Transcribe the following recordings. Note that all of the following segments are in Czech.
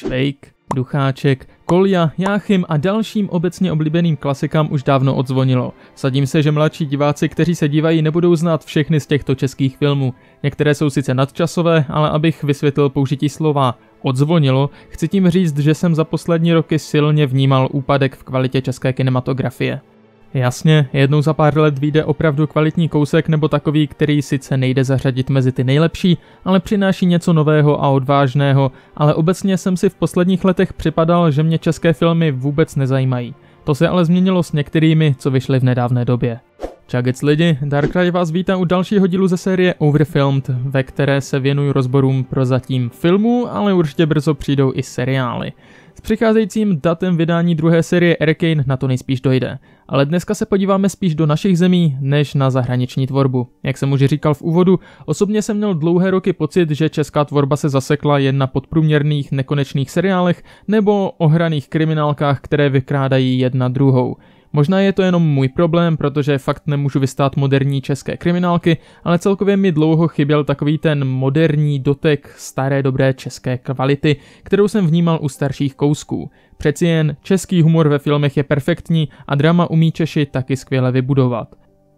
Švejk, Ducháček, Kolja, Jáchym a dalším obecně oblíbeným klasikám už dávno odzvonilo. Sadím se, že mladší diváci, kteří se dívají, nebudou znát všechny z těchto českých filmů. Některé jsou sice nadčasové, ale abych vysvětlil použití slova odzvonilo, chci tím říct, že jsem za poslední roky silně vnímal úpadek v kvalitě české kinematografie. Jasně, jednou za pár let vyjde opravdu kvalitní kousek nebo takový, který sice nejde zařadit mezi ty nejlepší, ale přináší něco nového a odvážného, ale obecně jsem si v posledních letech připadal, že mě české filmy vůbec nezajímají. To se ale změnilo s některými, co vyšly v nedávné době. Čagec lidi, Darkrai vás vítá u dalšího dílu ze série Overfilmed, ve které se věnuju rozborům pro zatím filmů, ale určitě brzo přijdou i seriály. S přicházejícím datem vydání druhé série Arcane na to nejspíš dojde. Ale dneska se podíváme spíš do našich zemí, než na zahraniční tvorbu. Jak jsem už říkal v úvodu, osobně jsem měl dlouhé roky pocit, že česká tvorba se zasekla jen na podprůměrných nekonečných seriálech nebo ohraných kriminálkách, které vykrádají jedna druhou. Možná je to jenom můj problém, protože fakt nemůžu vystát moderní české kriminálky, ale celkově mi dlouho chyběl takový ten moderní dotek staré dobré české kvality, kterou jsem vnímal u starších kousků. Přeci jen český humor ve filmech je perfektní a drama umí Češi taky skvěle vybudovat.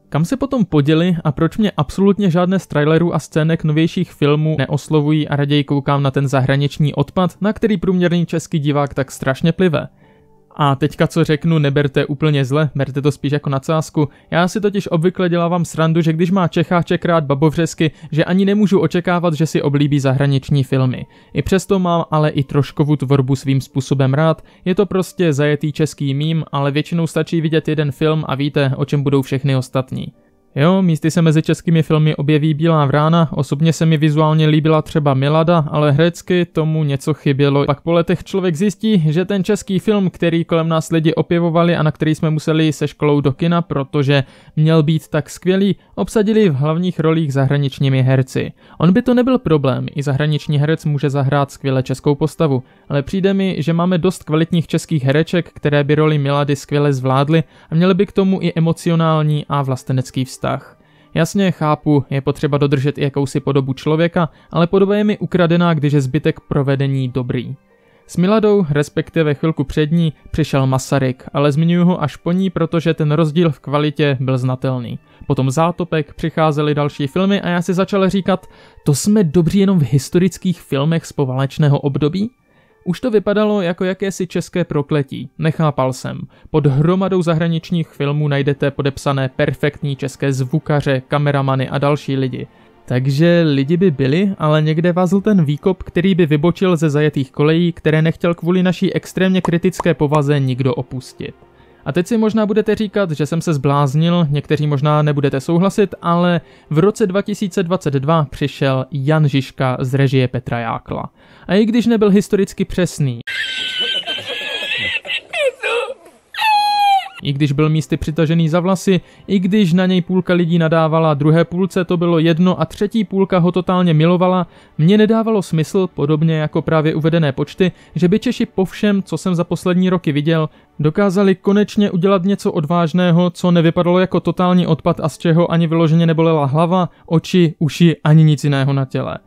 Kam se potom poděli a proč mě absolutně žádné z trailerů a scének novějších filmů neoslovují a raději koukám na ten zahraniční odpad, na který průměrný český divák tak strašně plive? A teďka co řeknu, neberte úplně zle, berte to spíš jako nadsázku. Já si totiž obvykle dělávám srandu, že když má Čecháček rád babovřesky, že ani nemůžu očekávat, že si oblíbí zahraniční filmy. I přesto mám ale i troškovou tvorbu svým způsobem rád, je to prostě zajetý český mím, ale většinou stačí vidět jeden film a víte, o čem budou všechny ostatní. Jo, místy se mezi českými filmy objeví Bílá vrána, osobně se mi vizuálně líbila třeba Milada, ale herecky tomu něco chybělo. Pak po letech člověk zjistí, že ten český film, který kolem nás lidi opěvovali a na který jsme museli se školou do kina, protože měl být tak skvělý, obsadili v hlavních rolích zahraničními herci. On by to nebyl problém, i zahraniční herec může zahrát skvěle českou postavu, ale přijde mi, že máme dost kvalitních českých hereček, které by roli Milady skvěle zvládly a měly by k tomu i emocionální a vlastenecký vztah vztah. Jasně, chápu, je potřeba dodržet i jakousi podobu člověka, ale podoba je mi ukradená, když je zbytek provedení dobrý. S Miladou, respektive chvilku před ní, přišel Masaryk, ale zmiňuji ho až po ní, protože ten rozdíl v kvalitě byl znatelný. Potom Zátopek, přicházely další filmy a já si začal říkat, to jsme dobří jenom v historických filmech z poválečného období? Už to vypadalo jako jakési české prokletí, nechápal jsem. Pod hromadou zahraničních filmů najdete podepsané perfektní české zvukaře, kameramany a další lidi. Takže lidi by byli, ale někde vazl ten výkop, který by vybočil ze zajetých kolejí, které nechtěl kvůli naší extrémně kritické povaze nikdo opustit. A teď si možná budete říkat, že jsem se zbláznil, někteří možná nebudete souhlasit, ale v roce 2022 přišel Jan Žižka z režie Petra Jákla. A i když nebyl historicky přesný, i když byl místy přitažený za vlasy, i když na něj půlka lidí nadávala, druhé půlce to bylo jedno a třetí půlka ho totálně milovala, mně nedávalo smysl, podobně jako právě uvedené počty, že by Češi po všem, co jsem za poslední roky viděl, dokázali konečně udělat něco odvážného, co nevypadalo jako totální odpad a z čeho ani vyloženě nebolela hlava, oči, uši ani nic jiného na těle.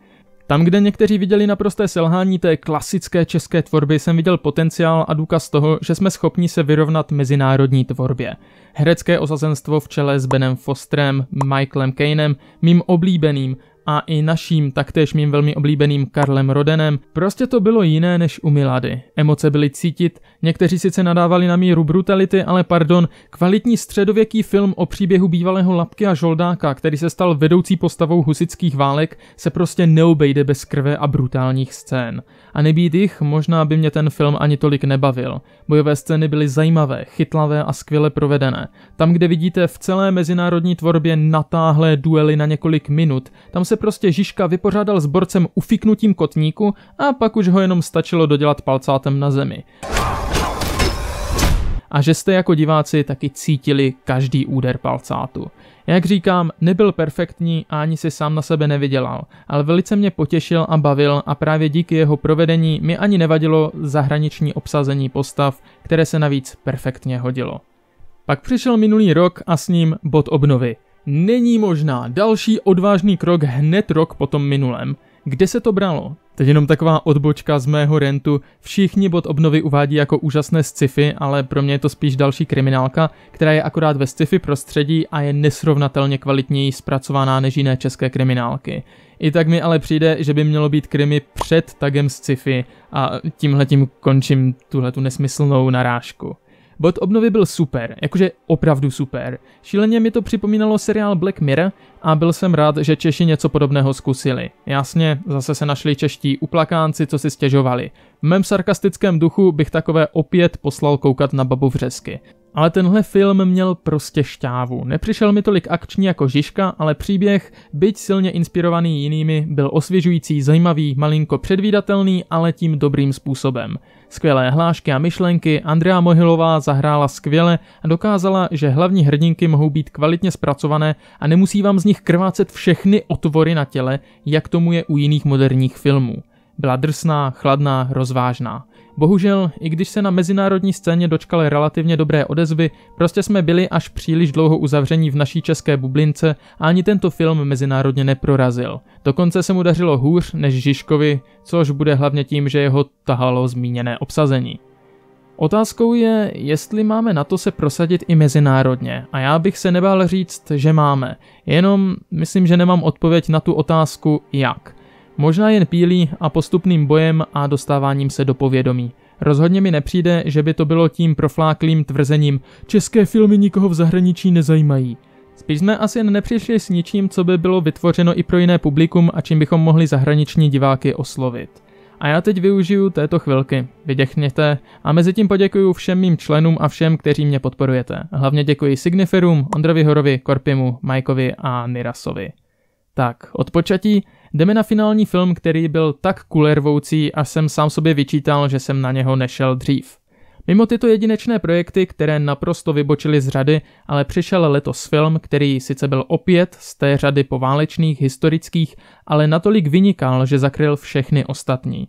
Tam, kde někteří viděli naprosté selhání té klasické české tvorby, jsem viděl potenciál a důkaz toho, že jsme schopni se vyrovnat mezinárodní tvorbě. Herecké osazenstvo v čele s Benem Fosterem, Michaelem Kanem, mým oblíbeným a i naším taktéž mým velmi oblíbeným Karlem Rodenem, prostě to bylo jiné než u Milady. Emoce byly cítit, někteří sice nadávali na míru brutality, ale pardon, kvalitní středověký film o příběhu bývalého Lapky a Žoldáka, který se stal vedoucí postavou husických válek, se prostě neobejde bez krve a brutálních scén. A nebýt jich, možná by mě ten film ani tolik nebavil. Bojové scény byly zajímavé, chytlavé a skvěle provedené. Tam, kde vidíte v celé mezinárodní tvorbě natáhlé duely na několik minut, tam se se prostě Žižka vypořádal s borcem ufiknutím kotníku a pak už ho jenom stačilo dodělat palcátem na zemi. A že jste jako diváci taky cítili každý úder palcátu. Jak říkám, nebyl perfektní a ani si sám na sebe nevydělal, ale velice mě potěšil a bavil a právě díky jeho provedení mi ani nevadilo zahraniční obsazení postav, které se navíc perfektně hodilo. Pak přišel minulý rok a s ním bod obnovy. Není možná další odvážný krok hned rok po tom minulém. Kde se to bralo? Teď jenom taková odbočka z mého rentu. Všichni bod obnovy uvádí jako úžasné sci-fi, ale pro mě je to spíš další kriminálka, která je akorát ve sci-fi prostředí a je nesrovnatelně kvalitněji zpracovaná než jiné české kriminálky. I tak mi ale přijde, že by mělo být krimi před tagem sci-fi a tímhle tím končím tuhle tu nesmyslnou narážku. Bod obnovy byl super, jakože opravdu super. Šíleně mi to připomínalo seriál Black Mirror a byl jsem rád, že Češi něco podobného zkusili. Jasně, zase se našli čeští uplakánci, co si stěžovali. V mém sarkastickém duchu bych takové opět poslal koukat na babu vřesky. Ale tenhle film měl prostě šťávu. Nepřišel mi tolik akční jako Žižka, ale příběh, byť silně inspirovaný jinými, byl osvěžující, zajímavý, malinko předvídatelný, ale tím dobrým způsobem. Skvělé hlášky a myšlenky, Andrea Mohilová zahrála skvěle a dokázala, že hlavní hrdinky mohou být kvalitně zpracované a nemusí vám z nich krvácet všechny otvory na těle, jak tomu je u jiných moderních filmů. Byla drsná, chladná, rozvážná. Bohužel, i když se na mezinárodní scéně dočkali relativně dobré odezvy, prostě jsme byli až příliš dlouho uzavření v naší české bublince a ani tento film mezinárodně neprorazil. Dokonce se mu dařilo hůř než Žižkovi, což bude hlavně tím, že jeho tahalo zmíněné obsazení. Otázkou je, jestli máme na to se prosadit i mezinárodně a já bych se nebál říct, že máme, jenom myslím, že nemám odpověď na tu otázku jak. Možná jen pílí a postupným bojem a dostáváním se do povědomí. Rozhodně mi nepřijde, že by to bylo tím profláklým tvrzením české filmy nikoho v zahraničí nezajímají. Spíš jsme asi jen nepřišli s ničím, co by bylo vytvořeno i pro jiné publikum a čím bychom mohli zahraniční diváky oslovit. A já teď využiju této chvilky. Vydechněte a mezi tím poděkuju všem mým členům a všem, kteří mě podporujete. Hlavně děkuji Signiferum, Ondrovi Horovi, Korpimu, Majkovi a Nirasovi. Tak, odpočatí Jdeme na finální film, který byl tak kulervoucí a jsem sám sobě vyčítal, že jsem na něho nešel dřív. Mimo tyto jedinečné projekty, které naprosto vybočily z řady, ale přišel letos film, který sice byl opět z té řady poválečných, historických, ale natolik vynikal, že zakryl všechny ostatní.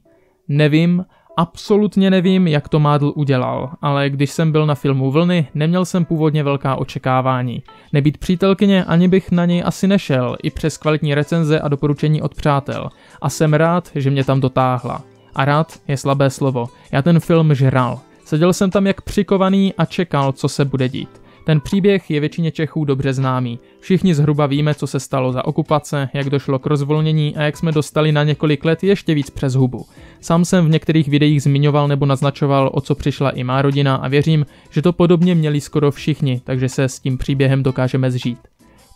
Nevím, Absolutně nevím, jak to Mádl udělal, ale když jsem byl na filmu Vlny, neměl jsem původně velká očekávání. Nebýt přítelkyně, ani bych na něj asi nešel, i přes kvalitní recenze a doporučení od přátel. A jsem rád, že mě tam dotáhla. A rád je slabé slovo. Já ten film žral. Seděl jsem tam jak přikovaný a čekal, co se bude dít. Ten příběh je většině Čechů dobře známý. Všichni zhruba víme, co se stalo za okupace, jak došlo k rozvolnění a jak jsme dostali na několik let ještě víc přes hubu. Sám jsem v některých videích zmiňoval nebo naznačoval, o co přišla i má rodina a věřím, že to podobně měli skoro všichni, takže se s tím příběhem dokážeme zžít.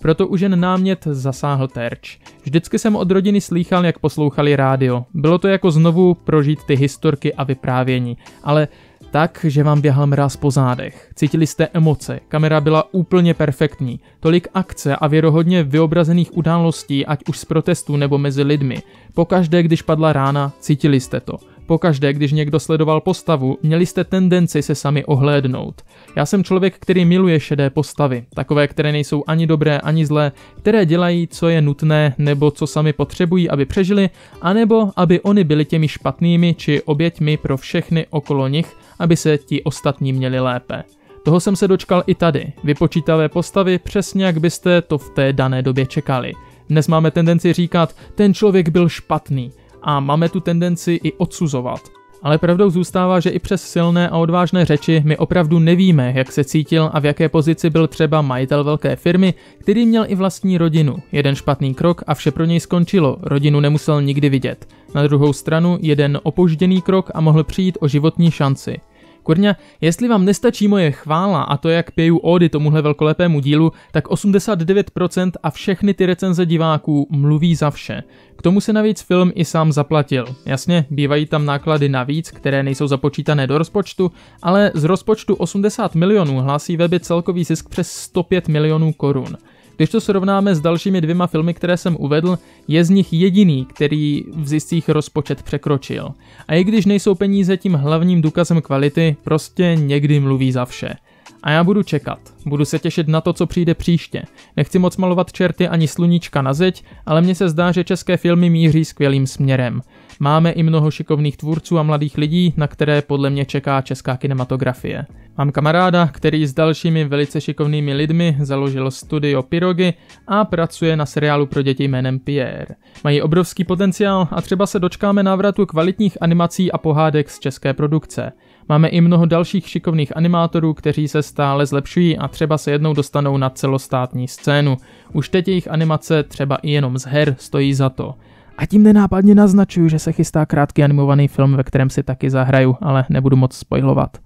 Proto už jen námět zasáhl terč. Vždycky jsem od rodiny slýchal, jak poslouchali rádio. Bylo to jako znovu prožít ty historky a vyprávění, ale tak, že vám běhal mráz po zádech. Cítili jste emoce, kamera byla úplně perfektní, tolik akce a věrohodně vyobrazených událostí, ať už z protestů nebo mezi lidmi. Pokaždé, když padla rána, cítili jste to. Pokaždé, když někdo sledoval postavu, měli jste tendenci se sami ohlédnout. Já jsem člověk, který miluje šedé postavy, takové, které nejsou ani dobré, ani zlé, které dělají, co je nutné, nebo co sami potřebují, aby přežili, anebo aby oni byli těmi špatnými či oběťmi pro všechny okolo nich, aby se ti ostatní měli lépe. Toho jsem se dočkal i tady, vypočítavé postavy přesně jak byste to v té dané době čekali. Dnes máme tendenci říkat, ten člověk byl špatný a máme tu tendenci i odsuzovat. Ale pravdou zůstává, že i přes silné a odvážné řeči my opravdu nevíme, jak se cítil a v jaké pozici byl třeba majitel velké firmy, který měl i vlastní rodinu. Jeden špatný krok a vše pro něj skončilo, rodinu nemusel nikdy vidět. Na druhou stranu jeden opožděný krok a mohl přijít o životní šanci. Kurňa, jestli vám nestačí moje chvála a to, jak pěju ódy tomuhle velkolepému dílu, tak 89% a všechny ty recenze diváků mluví za vše. K tomu se navíc film i sám zaplatil. Jasně, bývají tam náklady navíc, které nejsou započítané do rozpočtu, ale z rozpočtu 80 milionů hlásí weby celkový zisk přes 105 milionů korun. Když to srovnáme s dalšími dvěma filmy, které jsem uvedl, je z nich jediný, který v ziscích rozpočet překročil. A i když nejsou peníze tím hlavním důkazem kvality, prostě někdy mluví za vše. A já budu čekat. Budu se těšit na to, co přijde příště. Nechci moc malovat čerty ani sluníčka na zeď, ale mně se zdá, že české filmy míří skvělým směrem. Máme i mnoho šikovných tvůrců a mladých lidí, na které podle mě čeká česká kinematografie. Mám kamaráda, který s dalšími velice šikovnými lidmi založil studio Pirogy a pracuje na seriálu pro děti jménem Pierre. Mají obrovský potenciál a třeba se dočkáme návratu kvalitních animací a pohádek z české produkce. Máme i mnoho dalších šikovných animátorů, kteří se stále zlepšují a třeba se jednou dostanou na celostátní scénu. Už teď jejich animace, třeba i jenom z her, stojí za to. A tím nenápadně naznačuju, že se chystá krátký animovaný film, ve kterém si taky zahraju, ale nebudu moc spojovat.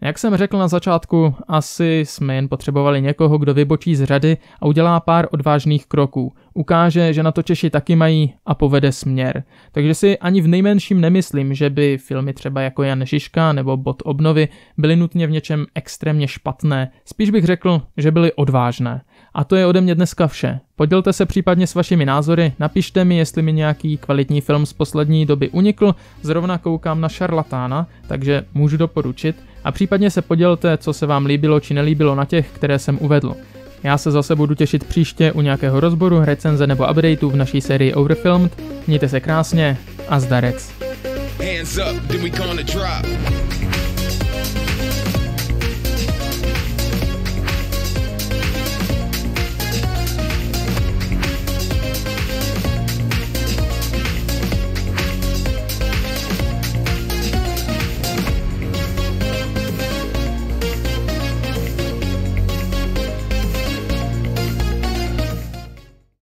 Jak jsem řekl na začátku, asi jsme jen potřebovali někoho, kdo vybočí z řady a udělá pár odvážných kroků. Ukáže, že na to Češi taky mají a povede směr. Takže si ani v nejmenším nemyslím, že by filmy třeba jako Jan Žižka nebo Bot obnovy byly nutně v něčem extrémně špatné. Spíš bych řekl, že byly odvážné. A to je ode mě dneska vše. Podělte se případně s vašimi názory, napište mi, jestli mi nějaký kvalitní film z poslední doby unikl, zrovna koukám na šarlatána, takže můžu doporučit, a případně se podělte, co se vám líbilo či nelíbilo na těch, které jsem uvedl. Já se zase budu těšit příště u nějakého rozboru, recenze nebo updateu v naší sérii Overfilmed. Mějte se krásně a zdarec. Hands up, then we gonna drop.